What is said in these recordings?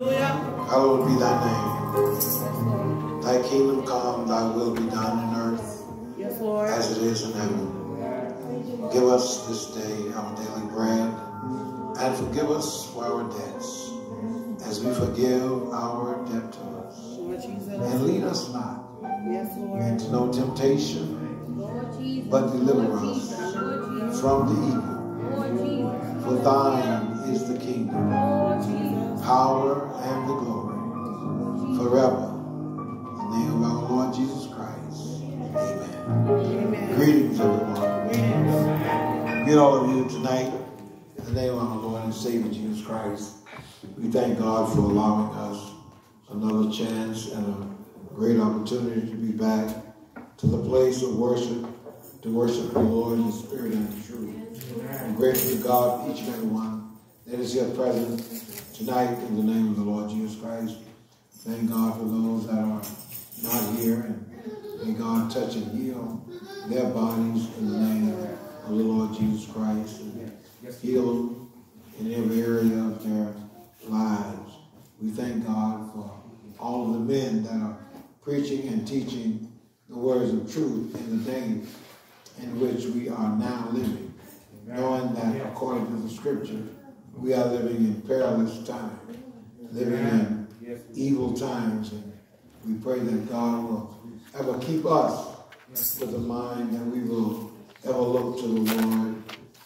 Hallowed be thy name. Thy kingdom come, thy will be done in earth as it is in heaven. Give us this day our daily bread, and forgive us our debts, as we forgive our debtors. And lead us not into no temptation, but deliver us from the evil. For thine is the kingdom. Power, and the glory, forever. In the name of our Lord Jesus Christ. Amen. Amen. Greetings, everyone. Yes. Greet all of you tonight in the name of our Lord and Savior Jesus Christ. We thank God for allowing us another chance and a great opportunity to be back to the place of worship, to worship the Lord in the spirit and in truth. I'm grateful to God each and every one that is here present tonight in the name of the Lord Jesus Christ. Thank God for those that are not here and may God touch and heal their bodies in the name of the Lord Jesus Christ and heal in every area of their lives. We thank God for all of the men that are preaching and teaching the words of truth in the day in which we are now living, knowing that according to the scripture, we are living in perilous times, living in evil times, and we pray that God will ever keep us with a mind that we will ever look to the Lord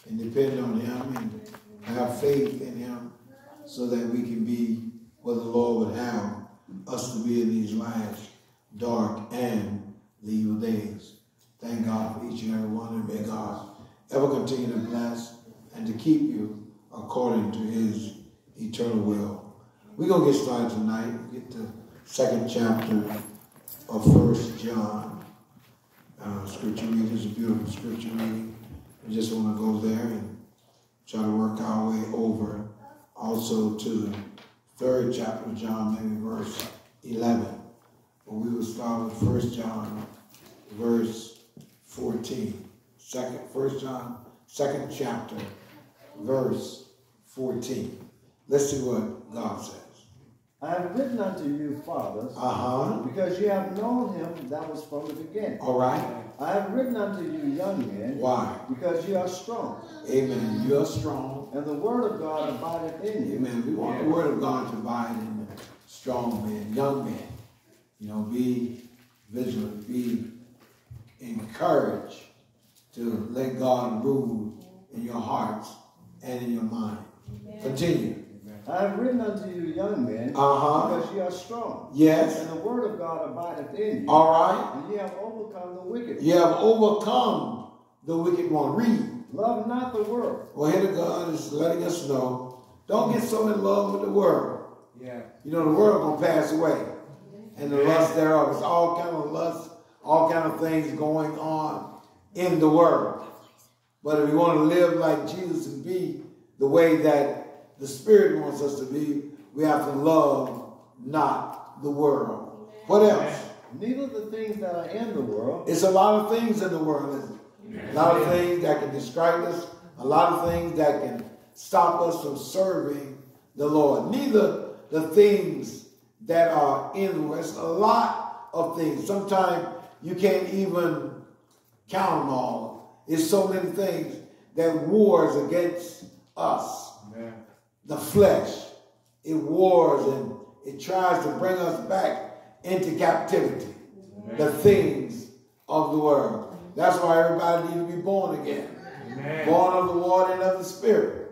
and depend on Him and have faith in Him so that we can be what the Lord would have us to be in these last dark and the evil days. Thank God for each and every one, and may God ever continue to bless and to keep you according to His eternal will. We're going to get started tonight. Get the second chapter of First John. Uh, scripture reading is a beautiful scripture reading. We just want to go there and try to work our way over also to the third chapter of John, maybe verse 11. But we will start with First John, verse 14. Second, First John, second chapter, verse 14. Let's see what God says. I have written unto you, fathers, Uh-huh. because you have known him that was from the beginning. All right. I have written unto you, young men, Why? because you are strong, Amen. You are strong. and the word of God abideth in you. Amen. We want the word of God to abide in the strong men, young men. You know, be vigilant, be encouraged to let God rule in your hearts and in your mind. Continue. I have written unto you, young men, Uh-huh. because you are strong, Yes. and the word of God abideth in you, All right. and ye have overcome the wicked. You have overcome the wicked one. Read. Love not the world, Well, here the God is letting us know, don't get so in love with the world. Yeah. You know, the world gonna pass away. And the lust thereof. It's all kind of lust, all kind of things going on in the world. But if we want to live like Jesus and be the way that the Spirit wants us to be, we have to love not the world. What else? neither the things that are in the world. It's a lot of things in the world, isn't it? A lot of things that can distract us, a lot of things that can stop us from serving the Lord. Neither the things that are in the world. It's a lot of things. Sometimes you can't even count them all. It's so many things that wars against us the flesh. It wars and it tries to bring us back into captivity. The things of the world. That's why everybody needs to be born again. Born of the water and of the spirit.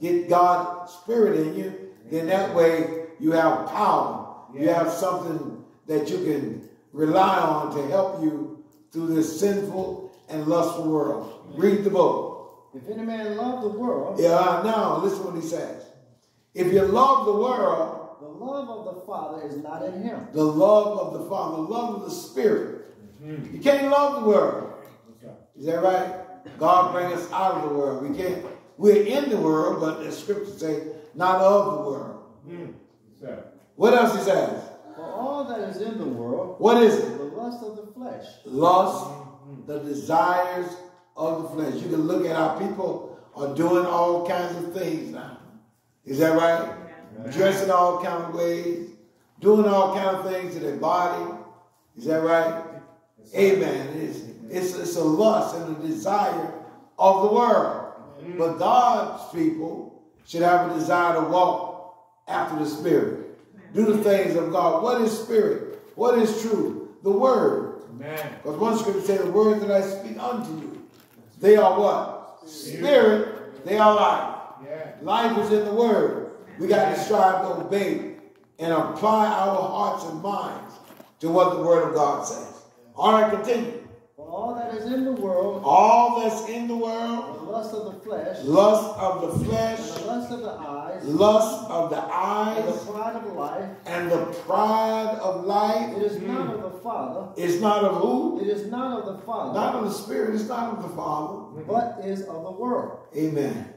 Get God's spirit in you. Then that way you have power. You have something that you can rely on to help you through this sinful and lustful world. Read the book. If any man love the world, Yeah, now listen what he says. If you love the world, the love of the Father is not in him. the love of the Father, the love of the Spirit. Mm-hmm. You can't love the world. Is that right? God bring us out of the world. We can't. We're in the world, but the scriptures say not of the world. Mm-hmm. What else he says? For all that is in the world, What is it? the lust of the flesh, Lust, mm-hmm. the desires of the flesh. You can look at how people are doing all kinds of things now. Is that right? dressing all kind of ways, doing all kind of things to their body. Is that right? Amen. It's, it's, it's a lust and a desire of the world. But God's people should have a desire to walk after the Spirit. Do the things of God. What is Spirit? What is truth? The Word. Because one scripture says, The words that I speak unto you, they are what? Spirit, they are life. Life is in the Word. We got to strive to obey and apply our hearts and minds to what the Word of God says. All right, continue. For all that is in the world, All that's in the the world, lust of the flesh, lust of the and flesh, the lust of the eyes, lust of the and eyes, the pride of life, and the pride of life it is hmm. not of the Father, is not of who? it is not of the Father, Not of the Spirit, it's not of the Father. Mm-hmm. but is of the world. Amen.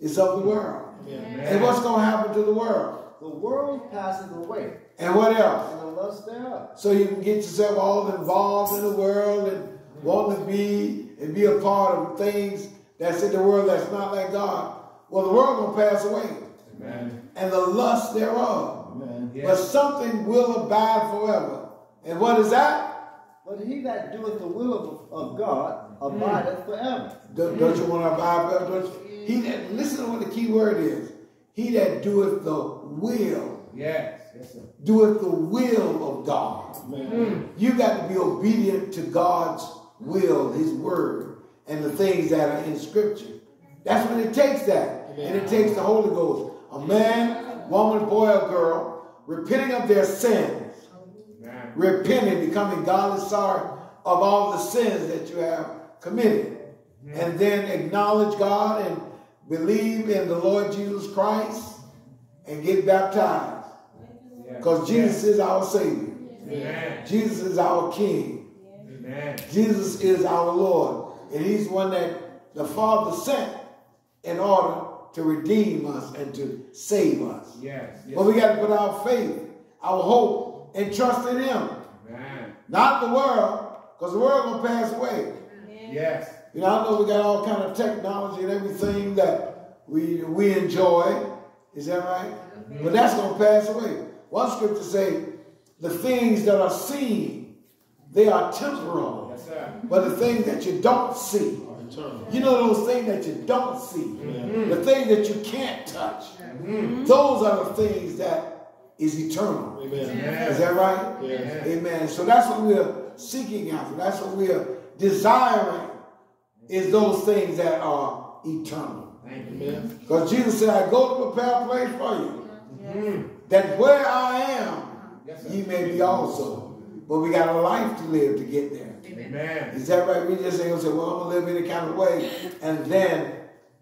It's of the world. Amen. And what's going to happen to the world? The world passes away, And what else? and the lust thereof. So you can get yourself all involved in the world and want to be and be a part of things that's in the world that's not like God. Well, the world gonna pass away. And the lust thereof. Amen. But something will abide forever. And what is that? But he that doeth the will of, of God abideth forever. Don't, don't you want to abide forever? Don't you? He that listen to what the key word is. He that doeth the will, Yes. Yes, sir. doeth the will of God. Amen. Hmm. You got to be obedient to God's will, His word, and the things that are in Scripture. That's when it takes that. And it takes the Holy Ghost. A man, woman, boy, or girl, repenting of their sins, Amen. repenting, becoming godly sorry of all the sins that you have committed. And then acknowledge God and believe in the Lord Jesus Christ and get baptized. Because Jesus is our Savior. Amen. Jesus is our King. Amen. Jesus is our Lord. And He's one that the Father sent in order to redeem us and to save us. Yes. Yes. But we got to put our faith, our hope, and trust in Him. Amen. Not the world, because the world will pass away. Yes. You know, I know we got all kind of technology and everything that we we enjoy. Is that right? But that's gonna pass away. One scripture say, the things that are seen, they are temporal. Yes, sir. But the things that you don't see, you know those things that you don't see, the things that you can't touch, those are the things that is eternal. Is that right? Yes. Amen. So that's what we're seeking after. That's what we're desiring is those things that are eternal. Because Jesus said, I go to prepare a place for you. That where I am, Yes, ye may be also. But we got a life to live to get there. Amen. Is that right? We just ain't gonna say, well, I'm gonna live any kind of way, and then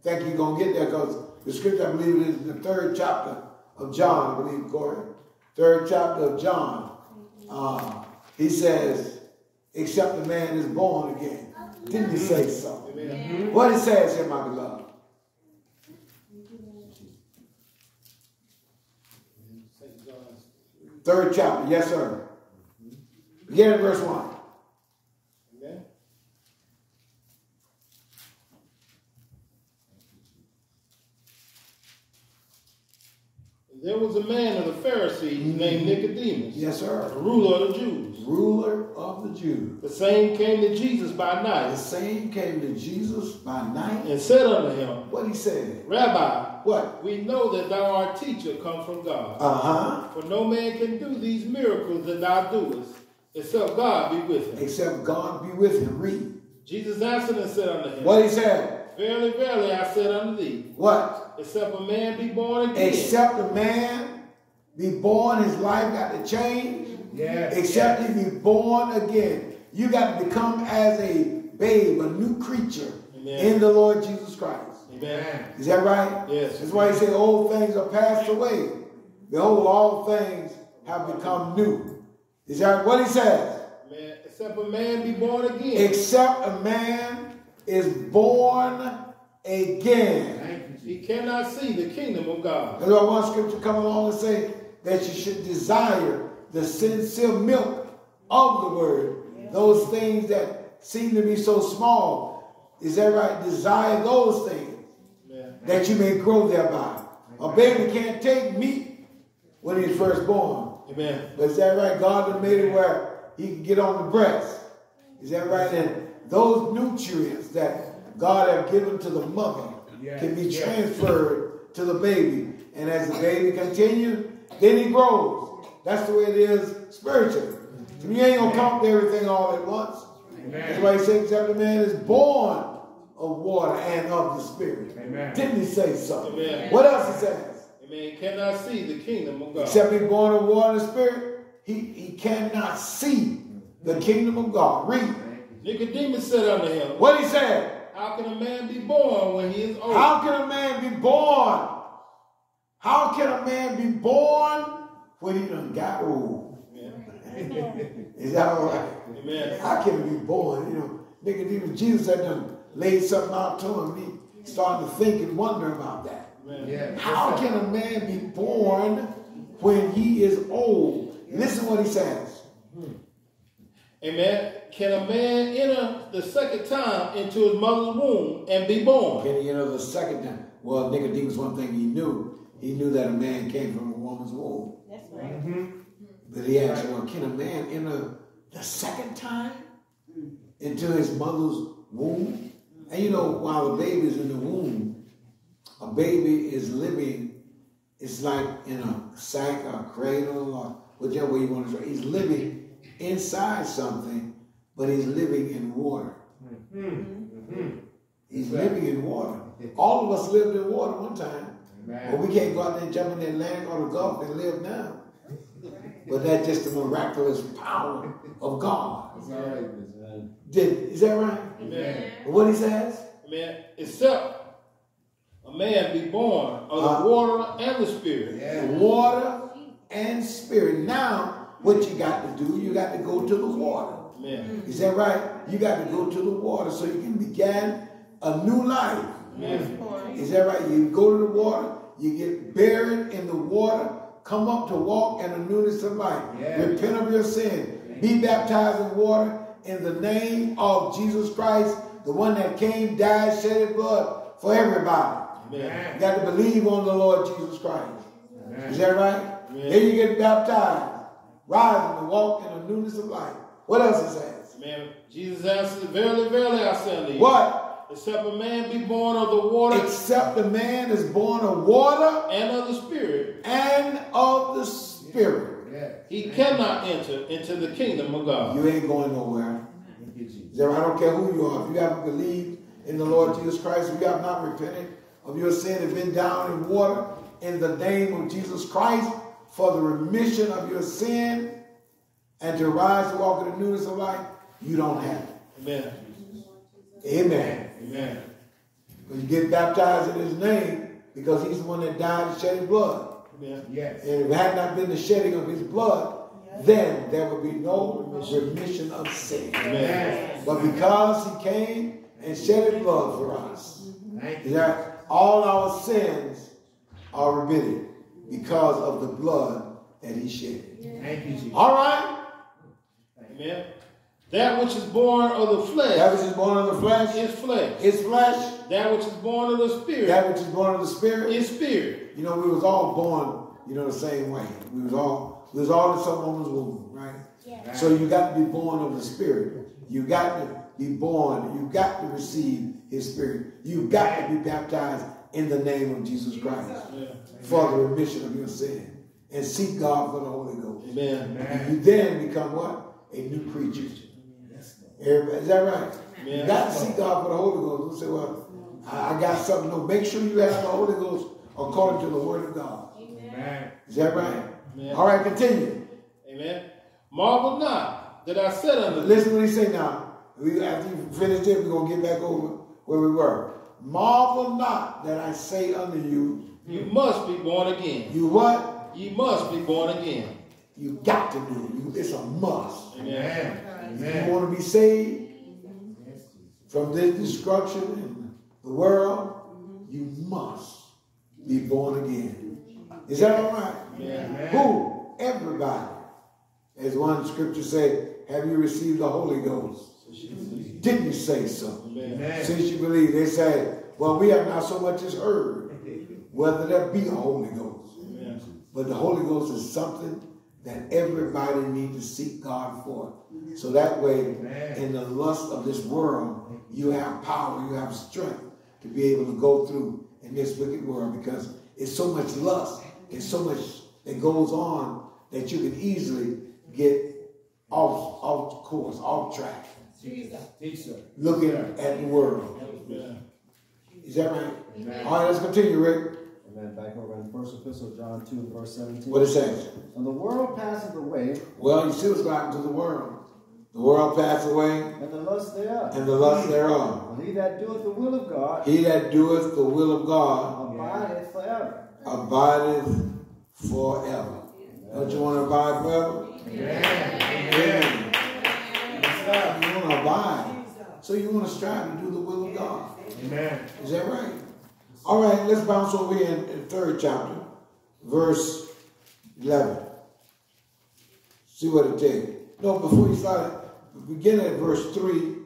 think you're gonna get there. Because the scripture, I believe, it is the third chapter of John, I believe, Corey. Third chapter of John. Uh, he says, except the man is born again. Didn't he say so? What it says here, my beloved. Third chapter, yes, sir. Begin at verse 1. There was a man of the Pharisees named Nicodemus, Yes, sir. ruler of the Jews. Ruler of the Jews. The same came to Jesus by night. The same came to Jesus by night. and said unto him, What he said? Rabbi, What? we know that thou art teacher come from God. Uh huh. For no man can do these miracles that thou doest, except God be with him. Except God be with him. Read. Jesus answered and said unto him, What he said? Verily, verily, I said unto thee, What? except a man be born again, Except a man be born, his life got to change. Yes. Except he be born again. You got to become as a babe, a new creature Amen. in the Lord Jesus Christ. Amen. Is that right? Yes. That's why he said, Old things are passed away. Behold, all things have become new. Is that what he says? Except a man be born again, Except a man is born again. He cannot see the kingdom of God. That's why one scripture come along and say that you should desire the sincere milk of the word. Those things that seem to be so small. Is that right? Desire those things Amen. that you may grow thereby. A baby can't take meat when he's first born. Amen. But is that right? God has made it where he can get on the breast. Is that right? And those nutrients that God have given to the mother Yes, can be yes. transferred to the baby. And as the baby continues, then he grows. That's the way it is spiritually. So you ain't gonna count everything all at once. Amen. Everybody say except the man is born of water and of the spirit. Amen. Didn't he say so? Amen. What else he says? Amen. Cannot see the kingdom of God. Except he's born of water and spirit, he, he cannot see the kingdom of God. Read. Nicodemus said unto him, What he said? How can a man be born when he is old? How can a man be born? How can a man be born when he done got old? Amen. Is that all right? Amen. How can he be born? You know, Nicodemus, Jesus had done laid something out to him. He started to think and wonder about that. Amen. Yes. How can a man be born when he is old? Listen what he says. Amen. Can a man enter the second time into his mother's womb and be born? Can he enter the second time? Well, Nicodemus, one thing he knew, he knew that a man came from a woman's womb. That's right. Mm-hmm. But he asked, well, can a man enter the second time into his mother's womb? And you know, while a baby is in the womb, a baby is living, it's like in a sack or a cradle or whichever way you want to say. He's living inside something, but he's living in water. He's living in water. All of us lived in water one time. But we can't go out there and jump in that land or the Gulf and live now. But that's just the miraculous power of God. Right. Did, is that right? Amen. What he says? Amen. Except a man be born of Uh, the water and the spirit. Yeah. Water and spirit. Now, what you got to do, you got to go to the water. Amen. Is that right? You got to go to the water so you can begin a new life. Amen. Is that right? You go to the water, you get buried in the water, come up to walk in the newness of life. Yeah. Repent of your sin. Be baptized in water in the name of Jesus Christ, the one that came, died, shed his blood for everybody. You got to believe on the Lord Jesus Christ. Is that right? Amen. Then you get baptized, rise and walk in the newness of life. What else it says? Amen. Jesus answered, Verily, verily, I say unto you, What? except a man be born of the water Except a man is born of water and of the spirit, and of the Spirit. Yeah. he cannot enter into the kingdom of God. You ain't going nowhere. Thank you, Jesus. Is that right? I don't care who you are. If you haven't believed in the Lord Jesus Christ, if you have not repented of your sin and been down in water in the name of Jesus Christ for the remission of your sin and to rise to walk in the newness of life, you don't have it. Amen. Amen. Amen. But you get baptized in his name because he's the one that died and shed his blood. Amen. Yes. And if it had not been the shedding of his blood, then there would be no remission of sin. Amen. But because he came and shed his blood for us, Thank is you. that all our sins are remitted because of the blood that he shed. Thank you, Jesus. All right? Amen. That which is born of the flesh. That flesh which is born of the flesh is flesh. is flesh. That which is born of the spirit That which is born of the spirit is spirit. You know, we was all born, you know, the same way. We was all we was all in some woman's womb, right? So you got to be born of the Spirit. You got to be born. You got to receive His Spirit. You got to be baptized in the name of Jesus Christ Yeah. for the remission of your sin, and seek God for the Holy Ghost. Amen. And you then become what? A new creature. Everybody, is that right? You got to seek God for the Holy Ghost. You say, well, I got something. No, make sure you have the Holy Ghost according to the Word of God. Amen. Is that right? Amen. All right, continue. Amen. Marvel not that I said unto Listen what he say now. We, after you finish it, we're going to get back over where we were. Marvel not that I say unto you, you must be born again. you what? You must be born again. You got to do it. You, it's a must. Amen. Amen. You want to be saved from this destruction in the world, you must be born again. Is that all right? Amen. Who? Everybody. As one scripture said, have you received the Holy Ghost? Didn't say so? Amen. Since you believe, they say, well, we have not so much as heard whether there be a Holy Ghost. Amen. But the Holy Ghost is something that everybody needs to seek God for. So that way, Amen. in the lust of this world, you have power, you have strength to be able to go through in this wicked world because it's so much lust, it's so much that goes on that you can easily get off off course, off track. Looking at the world. Amen. Is that right? All right, let's continue, Rick. Amen. Back over in First Epistle, John 2, verse 17. What it says. And the world passes away, Well, you see what's happened to the world. The world passed away, and the lust thereof. and the lust thereof. And he that doeth the will of God He that doeth the will of God abideth forever. abideth forever. Don't you want to abide forever? Amen. You want to abide. So you want to strive to do the will of God. Amen. Is that right? All right, let's bounce over here in, in the third chapter, verse 11. See what it you. No, before you start, begin at verse 3,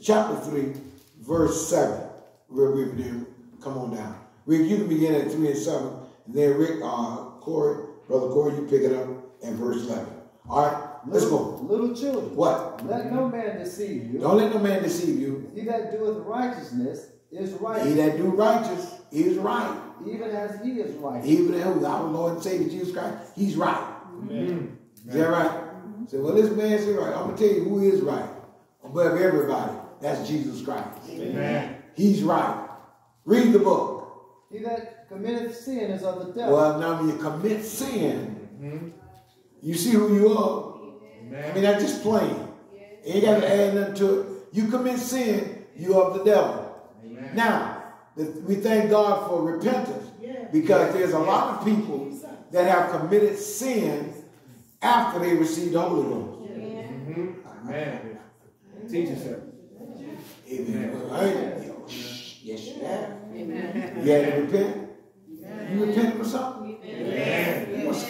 chapter 3, verse 7. Real we there. Come on down. Rick, you can begin at 3 and 7. And then Rick, uh, Corey, Brother Corey, you pick it up at verse 11. All right, let's Little, go. little children, What? let no man deceive you. Don't let no man deceive you. He that doeth righteousness is right, He that do righteous is right. even as he is right. Even as our Lord and Savior Jesus Christ, he's right. Amen. Mm-hmm. Is that right? Mm-hmm. So, well, this man is right. I'm gonna tell you who is right above everybody. That's Jesus Christ. Amen. He's right. Read the book. He that committeth sin is of the devil. Well, now when you commit sin, mm-hmm. You see who you are. I mean, that's just plain. Ain't got to add nothing to it. You commit sin, you of the devil. Amen. Now, we thank God for repentance because there's a lot of people that have committed sin after they received the Holy Ghost. Mm-hmm. Amen. Teach us, sir. Amen. Well, I ain't- Yes, you have. You had to repent. You repented for something?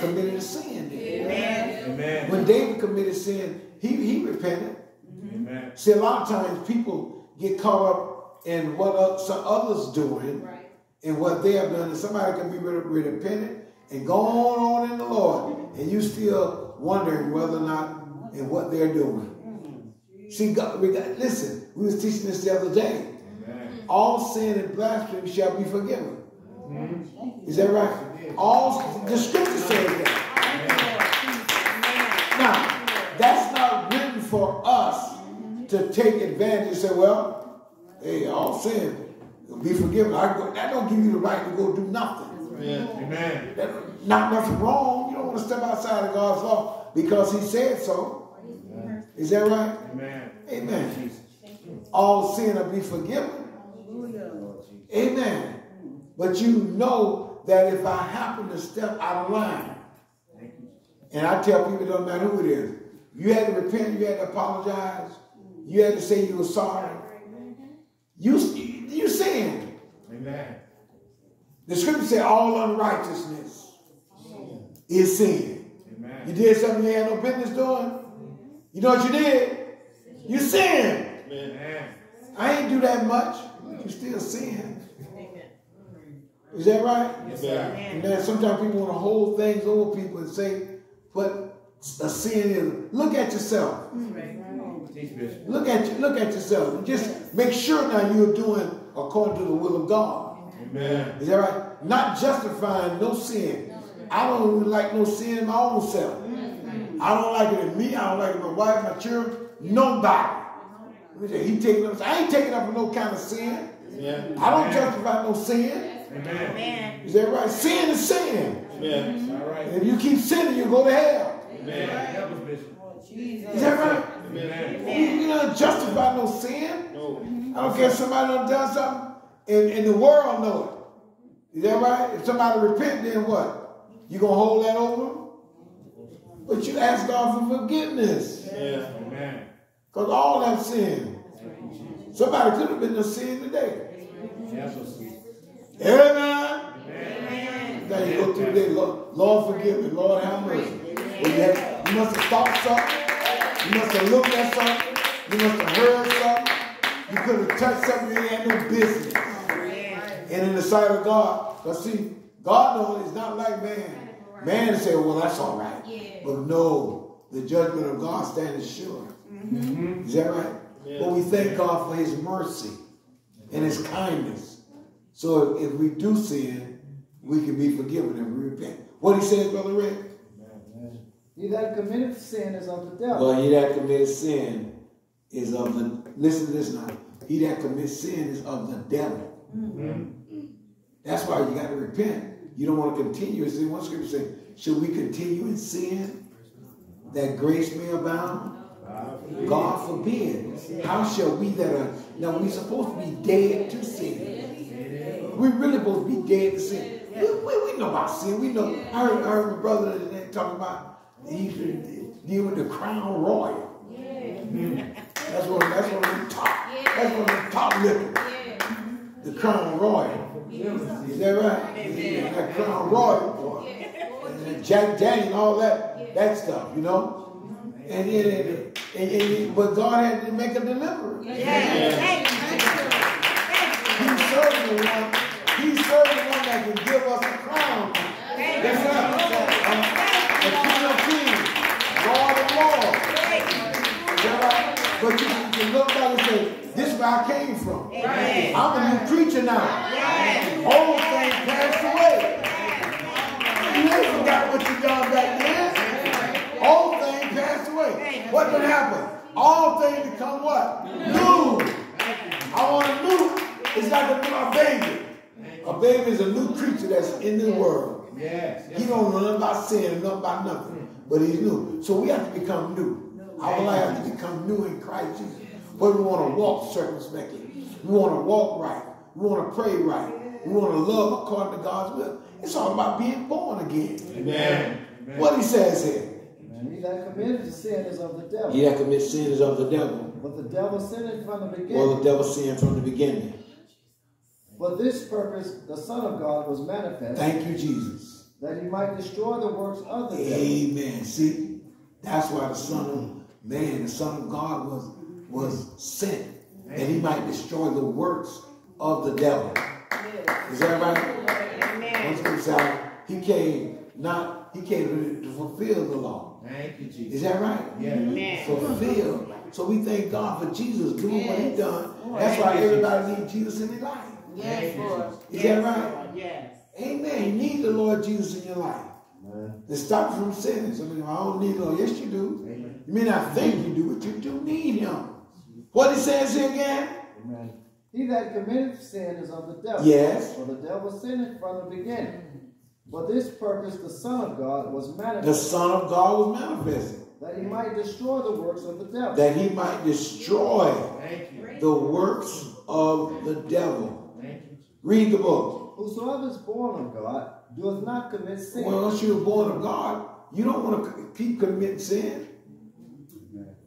You must have committed a sin. then. Amen. When David committed sin, he, he repented. Amen. See, a lot of times people get caught up in what some others doing and what they have done, and somebody can be re- re- repentant and go on, on in the Lord, and you still wondering whether or not and what they're doing. Mm. See, God, we got, listen, we was teaching this the other day. Amen. All sin and blasphemy shall be forgiven. Is that right? All the scripture says that. Now, that's not written for us to take advantage and say, well, hey, all sin will be forgiven. I go, that don't give you the right to go do nothing. Amen. Amen. That, not nothing wrong. You don't want to step outside of God's law because He said so. Is that right? Amen. Amen. All sin will be forgiven. Amen. But you know that if I happen to step out of line, and I tell people it doesn't matter who it is, you had to repent, you had to apologize, you had to say you were sorry. You you sin. Amen. The scripture said all unrighteousness is sin. You did something you had no business doing. You know what you did? You sinned. Amen. I ain't do that much. You still sin. Is that right? Yes, sir. And then sometimes people want to hold things over people and say, what a sin is. Look at yourself. Mm-hmm. Teach Bishop. Look at you. Look at yourself. And just make sure now you're doing according to the will of God. Amen. Is that right? Not justifying no sin. I don't even like no sin in my own self. Mm-hmm. I don't like it in me. I don't like it in my wife, my children, nobody. Let me tell you, He taking up. I ain't taking up for no kind of sin. Amen. I don't justify no sin. Amen. Is that right? Sin is sin. Amen. All right. And if you keep sinning, you go to hell. Amen. Help us, Is that right? Amen. You, you don't justify no sin. No. I don't care if somebody done done something and, and the world know it. Is that right? If somebody repent, then what? You gonna hold that over them? But you ask God for forgiveness. Yeah. Amen. Because all that sin. Somebody could have been in sin today. Help us. Amen. Amen. Now you go through the day, Lord, Lord forgive me, Lord have mercy. Well, you, had- you must have thought something. You must have looked at something. You must have heard something. You could have touched something you had no business. And in the sight of God, because see, God knows it's not like man. Man say, well, that's all right. Yeah. But no, the judgment of God stands sure. Mm-hmm. Is that right? Yeah. But we thank God for his mercy and his kindness. So if, if we do sin, we can be forgiven and we repent. What he says, Brother Rick? He that committeth sin is of the devil. Well, he that commits sin is of the, listen to this now. He that commits sin is of the devil. Mm-hmm. That's why you got to repent. You don't want to continue in sin. One scripture says, should we continue in sin that grace may abound? God forbid. How shall we that are, now we supposed to be dead to sin. We really supposed to be dead to sin. We, we, we know about sin. We know, I heard, I heard my brother talking about, he used to deal with the crown royal. Mm-hmm. That's what, that's what we top, that's what we top liquor. The crown royal. Is that right? That crown royal, boy. And Jack Daniel, all that, that stuff, you know? And, and, and, and, and- but God had to make a deliverance. Serving the one, serving the one that can give us a crown. Yes, sir. The King of Kings, Lord of Lords. But you, can look back and say, this is where I came from. I'm a new creature now. Old things passed away. You ain't forgot what you done back then. Old things passed away. What did happen? All things become what? New. I want a new. It's like a, a baby. A baby is a new creature that's in the world. Yes. He don't know nothing about sin and nothing about nothing. But he's new. So we have to become new. Our life has to become new in Christ Jesus. But we want to walk circumspectly. We want to walk right. We want to pray right. We want to love according to God's will. It's all about being born again. Amen. What he says here. He that committeth sin is of the devil. He that commits sin is of the devil. But the devil sinned from the Well, beginning. the devil sinned from the beginning. For this purpose the Son of God was manifest, Thank you, Jesus. that he might destroy the works of the devil. Amen. See, that's why the Son of Man, the Son of God, was was sent that he might destroy the works of the devil. Is that right? One scripture says he came not he came to, to fulfill the law. Thank you, Jesus. Is that right? Yeah. Fulfill. So we thank God for Jesus doing what he done. That's why everybody needs Jesus in their life. Yes, Lord. Is that right? Yes. Amen. You need the Lord Jesus in your life. To stop you from sinning. Some people, I don't need the Lord. Yes, you do. Amen. You may not think you do, but you do need him. What he says here again? Amen. He that committeth sin is of the devil. Yes. For the devil sinned from the beginning. For this purpose the Son of God was manifested. The Son of God was manifested. that he might destroy the works of the devil. That he might destroy Thank you. the works of the devil. Thank you. Read the book. Whosoever is born of God doeth not commit sin. Well, once you're born of God, you don't want to keep committing sin.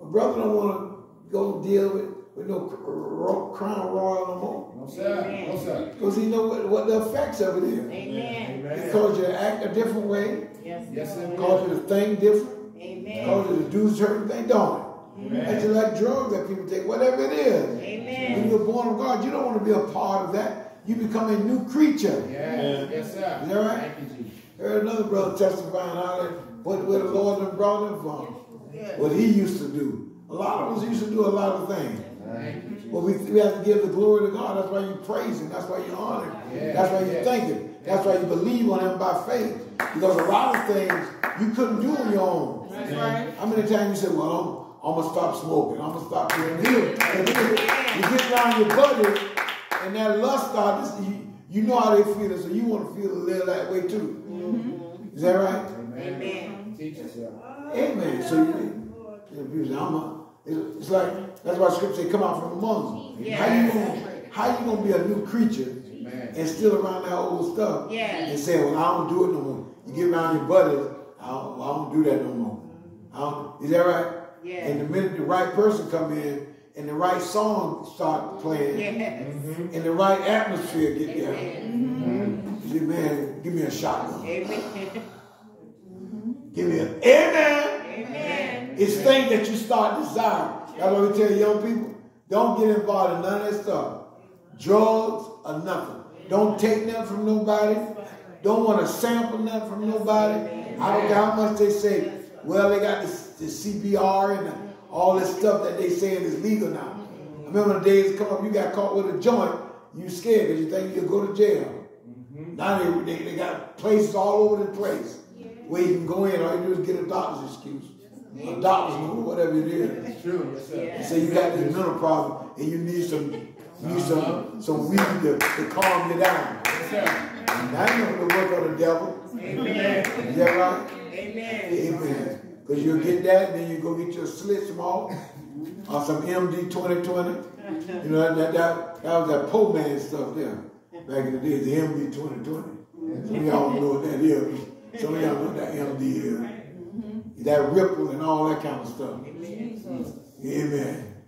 A brother don't want to go deal with, with no cr- crown royal no more. No, sir. No, sir. Because he know what, what the effects of it is. Amen. It causes you to act a different way. Yes, Yes, sir. Lord. Cause you to think different. Amen. Cause you to do certain things, don't it? That's just like drugs that people take, whatever it is. Amen. When you're born of God, you don't want to be a part of that. You become a new creature. Yes. Yes, sir. Is that right? You, Jesus. Heard another brother testifying how that what where the Lord had brought him from. What he used to do. A lot of us used to do a lot of things. But we, we have to give the glory to God. That's why you praise Him. That's why you honor Him. Yeah, That's why you yeah. thank Him. That's why you believe on Him by faith. Because a lot of things you couldn't do on your own. That's right. How many times you say, well, I'm, I'm going to stop smoking. I'm going to stop doing this. And then you get around your buddy and that lust starts, you, you know how they feel, so you want to feel a little that way too. Mm-hmm. Is that right? Amen. Teach us, sir. Amen. So you, you know, I'm a, it's, it's like, that's why scripture say, come out from among them. How you gonna, how you gonna be a new creature Amen. and still around that old stuff Yes. and say, well, I don't do it no more. You get around your buddies, I don't, well, I don't do that no more. I don't, is that right? Yes. And the minute the right person come in and the right song start playing Yes. Mm-hmm. and the right atmosphere get there, you say, man, give me a shotgun. Amen. Give me a, amen. Amen. It's things that you start desiring. That's why we tell young people, don't get involved in none of that stuff. Drugs or nothing. Don't take nothing from nobody. don't want to sample nothing from nobody. I don't care how much they say. Well, they got the, this CBD and all this stuff that they saying is legal now. I remember the days come up, you got caught with a joint, you scared because you think you'll go to jail. Mm-hmm. Now they, they, they got places all over the place where you can go in. All you do is get a doctor's excuse, a doctor's note, or whatever it is. True. Yes, sir. And say you got this mental problem and you need some you need some uh-huh. some weed to, to calm you down. Yes, sir. That ain't gonna work on the devil. Amen. Is that right? Amen. Amen. Because you'll get that, then you go get your slit smoke or some MD 2020. You know, that, that, that, that was that poor man stuff there. Back in the day, the MD 2020. Some of y'all know what that is. Some of y'all know what that MD is. Mm-hmm. That ripple and all that kind of stuff. Amen.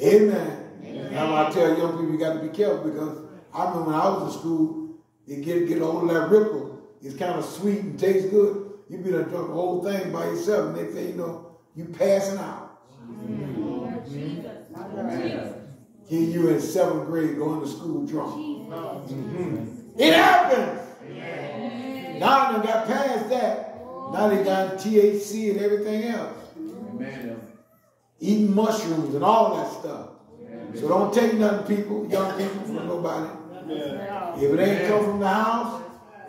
Amen. That's why I tell young people you got to be careful because I remember when I was in school, you get get a hold of that ripple. It's kind of sweet and tastes good. You be done drunk the whole thing by yourself, and next thing you know, you passing out. Here you in seventh grade going to school drunk. It happens. Now they got past that. Now they got THC and everything else. Amen. Eating mushrooms and all that stuff. So don't take nothing, people, young people, from nobody. If it ain't come from the house,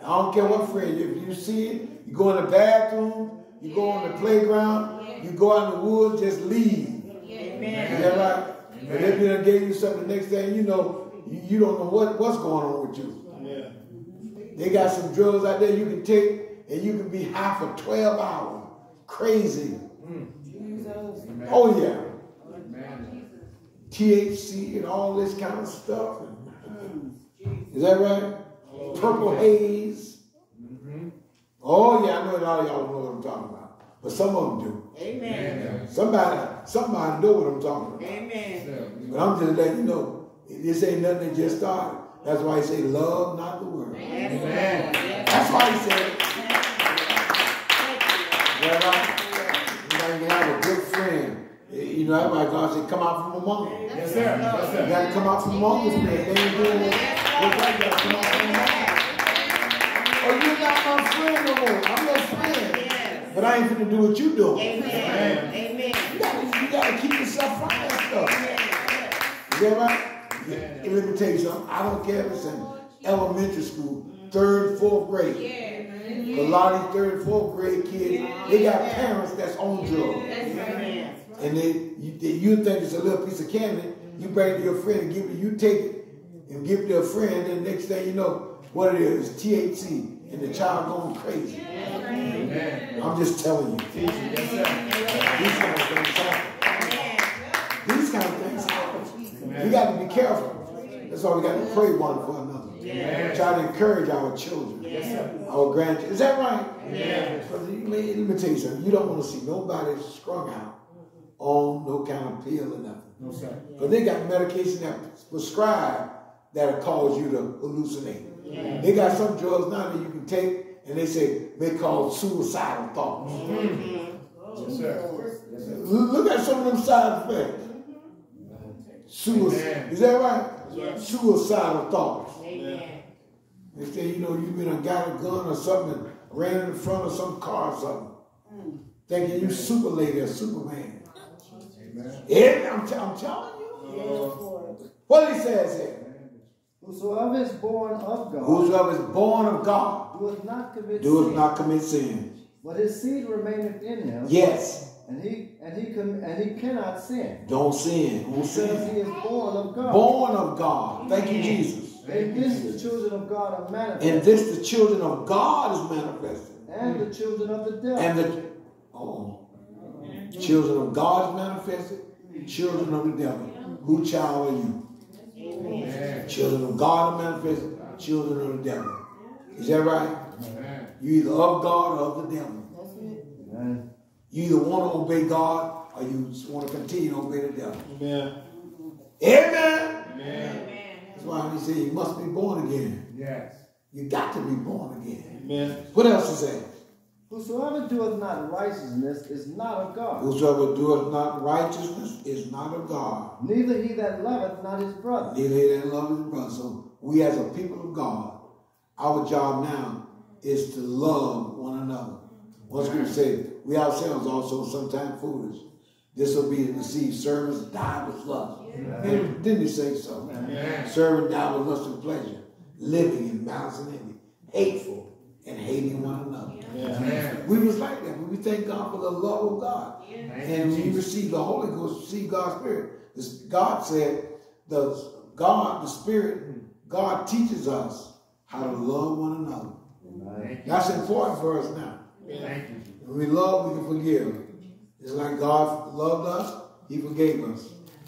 I don't care what friend. If you see it, you go in the bathroom, you go on the playground, you go out in the woods, just leave. Is that right? But if they done gave you something the next day, you know, you, you don't know what, what's going on with you. Yeah. They got some drugs out there you can take and you can be high for 12 hours. Crazy. Oh yeah. Amen. THC and all this kind of stuff. Hmm. Is that right? Purple haze. Mm-hmm. Oh yeah, I know a lot of y'all don't know what I'm talking about. But some of them do. Amen. Somebody, somebody know what I'm talking about. Amen. But I'm just letting you know, this ain't nothing that just started. That's why he say, love not the world. Amen. That's why he said it. Uh, you know, you have a good friend. You know, that's why God said, come out from among them. Yes, sir. Yes, sir. You gotta come out from among us, man. They ain't doing what what right gotta come out from among us. Oh, you're not my friend no more. I'm your friend. But I ain't gonna do what you do. Amen. Amen. You gotta, you gotta keep yourself from that stuff. Is that right? Yeah. Let me tell you something. I don't care if it's in elementary school, third, fourth grade. A lot of these third and fourth grade kids, they got parents that's on drugs. Amen. And they, you, they, you think it's a little piece of candy, you bring it to your friend and give it, you take it and give it to a friend, and next thing you know, what it is, THC, and the child going crazy. Amen. I'm just telling you. Teach it. Yes, sir. These kind of things happen. These kind of things happen. We got to be careful. That's why we got to pray one for another. Try to encourage our children, our grandchildren. Is that right? Yeah. Let me tell you something. You don't want to see nobody strung out on no kind of pill or nothing. No, sir. Because they got medication that's prescribed that'll cause you to hallucinate. They got some drugs now that you can take and they say they call suicidal thoughts. Mm-hmm. Mm-hmm. Yes, sir. Oh, yes, sir. Look look at some of them side effects. Suicide. Is that right? Suicidal thoughts. Amen. They say, you know, you've been a got a gun or something, and ran in front of some car or something. Mm. Thinking you super lady or Superman. Amen. Yeah, I'm, t- I'm telling you. What he says here. Whosoever is born of God Whosoever is born of God doeth not commit doeth sin, not commit sin. but his seed remaineth in him, Yes, and he and he can and he cannot sin, don't sin. Who because sin? he is born of God. Born of God. Thank you, Jesus. In this the children of God are manifested, this the children of God is manifested. and the children of the devil. And the oh, children of God is manifested, children of the devil. Who child are you? Amen. Children of God are manifested, children of the devil. Is that right? Amen. You either of God or of the devil. Amen. You either want to obey God or you want to continue to obey the devil. Amen. Amen. Amen. That's why he said you must be born again. Yes. You got to be born again. Amen. What else is that? Whosoever doeth not righteousness is not of God, Whosoever doeth not righteousness is not of God. neither he that loveth not his brother. Neither he that loveth his brother. So we as a people of God Our job now is to love one another. One scripture said, we ourselves also sometimes foolish, disobedient, deceive, servants, die with lust. Didn't, didn't he say so? Serving die with lust and pleasure, living in malice and envy, hateful and hating one another. We was like that, but we thank God for the love of God. And when you receive the Holy Ghost, receive God's Spirit. This- God said, the God, the Spirit, God teaches us how to love one another. That's important for us now. When we love, we can forgive. It's like God loved us, He forgave us.